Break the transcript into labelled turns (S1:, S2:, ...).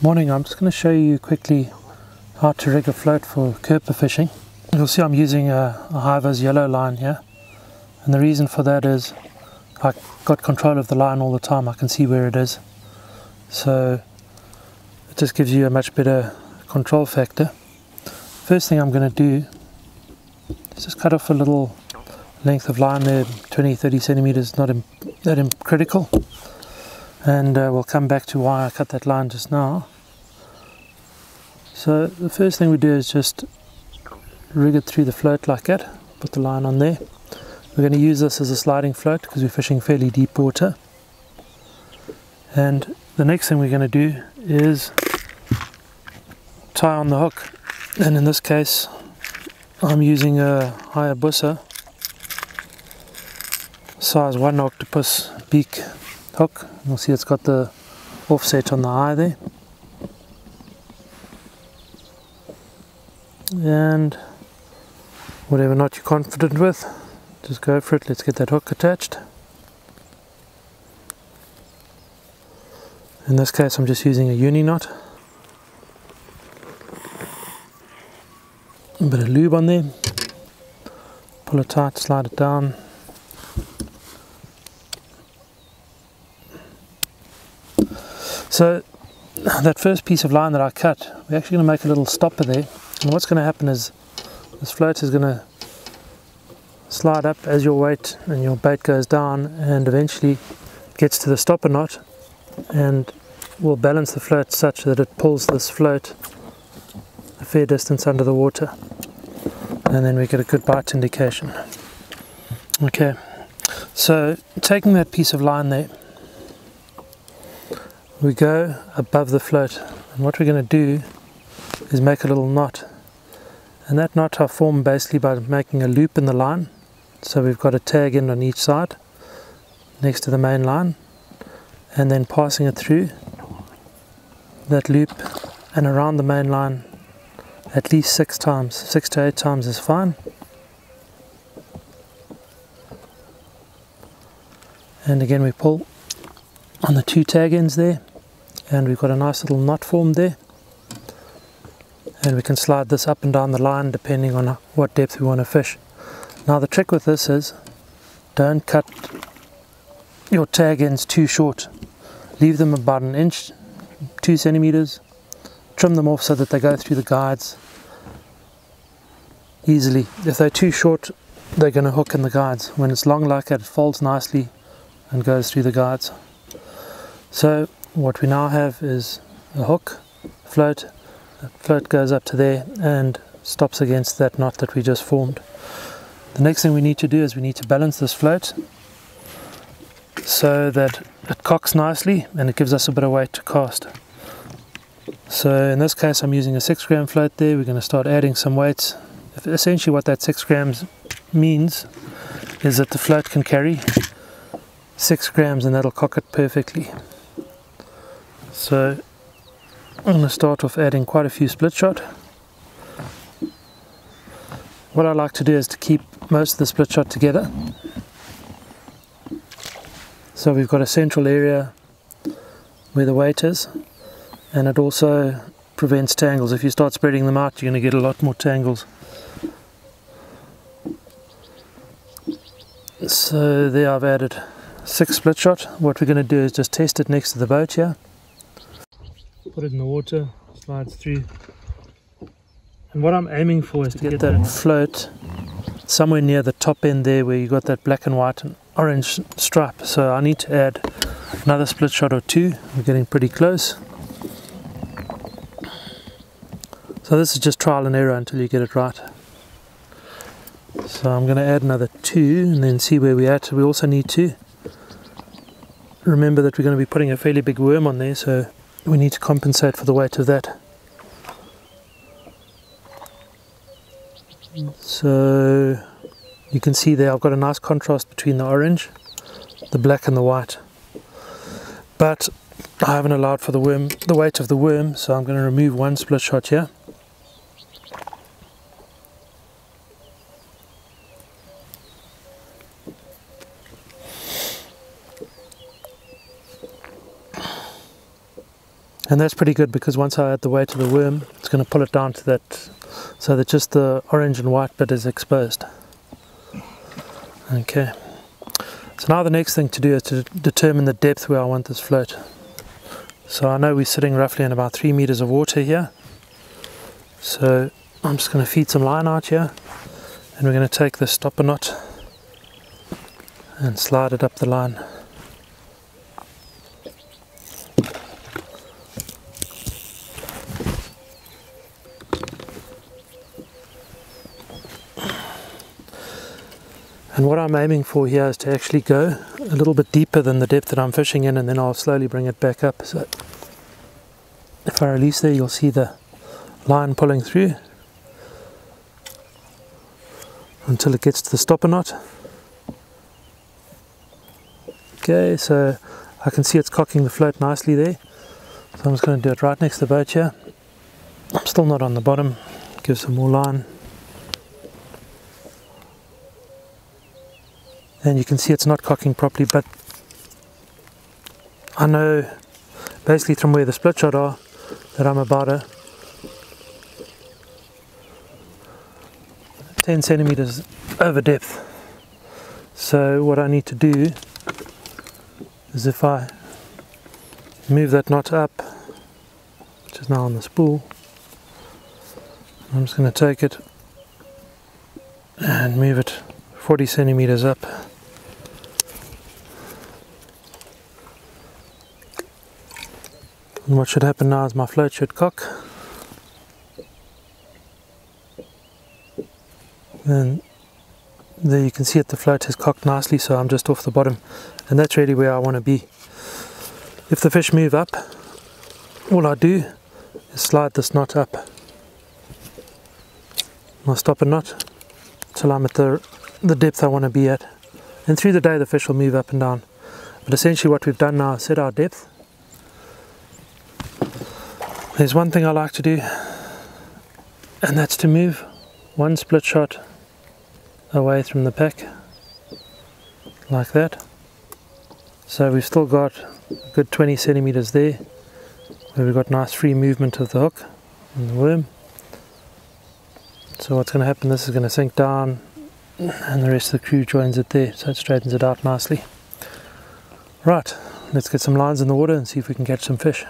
S1: Morning, I'm just going to show you quickly how to rig a float for Kurper fishing. You'll see I'm using a, a high-vis yellow line here and the reason for that is I got control of the line all the time, I can see where it is. So it just gives you a much better control factor. First thing I'm going to do is just cut off a little length of line there, 20-30 centimeters, not that critical and uh, we'll come back to why I cut that line just now. So the first thing we do is just rig it through the float like that, put the line on there. We're going to use this as a sliding float because we're fishing fairly deep water. And the next thing we're going to do is tie on the hook. And in this case, I'm using a Hayabusa size 1 octopus beak hook. You'll see it's got the offset on the eye there. And whatever knot you're confident with, just go for it. Let's get that hook attached. In this case I'm just using a uni knot. A bit of lube on there. Pull it tight, slide it down. So that first piece of line that I cut, we're actually going to make a little stopper there. And what's going to happen is this float is going to slide up as your weight and your bait goes down and eventually gets to the stopper knot and will balance the float such that it pulls this float a fair distance under the water and then we get a good bite indication. Okay, so taking that piece of line there we go above the float and what we're going to do is make a little knot. And that knot I form basically by making a loop in the line. So we've got a tag end on each side next to the main line and then passing it through that loop and around the main line at least six times. Six to eight times is fine. And again we pull on the two tag ends there and we've got a nice little knot formed there. And we can slide this up and down the line depending on what depth we want to fish. Now the trick with this is don't cut your tag ends too short. Leave them about an inch two centimeters. Trim them off so that they go through the guides easily. If they're too short they're going to hook in the guides. When it's long like that it folds nicely and goes through the guides. So what we now have is a hook, float, the float goes up to there and stops against that knot that we just formed. The next thing we need to do is we need to balance this float so that it cocks nicely and it gives us a bit of weight to cast. So in this case I'm using a 6 gram float there, we're going to start adding some weights. Essentially what that 6 grams means is that the float can carry 6 grams and that'll cock it perfectly. So I'm going to start off adding quite a few split shot. What I like to do is to keep most of the split shot together. So we've got a central area where the weight is and it also prevents tangles. If you start spreading them out you're going to get a lot more tangles. So there I've added six split shot. What we're going to do is just test it next to the boat here put it in the water, slides through. And what I'm aiming for is to get, get that float somewhere near the top end there where you got that black and white and orange stripe. So I need to add another split shot or two. We're getting pretty close. So this is just trial and error until you get it right. So I'm going to add another two and then see where we're at. We also need to remember that we're going to be putting a fairly big worm on there so we need to compensate for the weight of that. So you can see there I've got a nice contrast between the orange, the black and the white. But I haven't allowed for the worm, the weight of the worm, so I'm going to remove one split shot here. And that's pretty good because once I add the weight of the worm, it's going to pull it down to that so that just the orange and white bit is exposed. Okay. So now the next thing to do is to determine the depth where I want this float. So I know we're sitting roughly in about three meters of water here. So I'm just going to feed some line out here and we're going to take the stopper knot and slide it up the line. And what I'm aiming for here is to actually go a little bit deeper than the depth that I'm fishing in and then I'll slowly bring it back up. So if I release there you'll see the line pulling through until it gets to the stopper knot. Okay, so I can see it's cocking the float nicely there. So I'm just going to do it right next to the boat here. I'm still not on the bottom, give some more line. And you can see it's not cocking properly but I know basically from where the split shot are that I'm about a 10 centimeters over depth. So what I need to do is if I move that knot up which is now on the spool I'm just going to take it and move it 40 centimeters up And what should happen now is my float should cock. And there you can see that the float has cocked nicely, so I'm just off the bottom. And that's really where I want to be. If the fish move up, all I do is slide this knot up. I'll stop a knot till I'm at the, the depth I want to be at. And through the day the fish will move up and down. But essentially what we've done now is set our depth there's one thing I like to do, and that's to move one split shot away from the pack, like that. So we've still got a good 20 centimeters there, where we've got nice free movement of the hook and the worm. So what's going to happen, this is going to sink down, and the rest of the crew joins it there, so it straightens it out nicely. Right, let's get some lines in the water and see if we can catch some fish.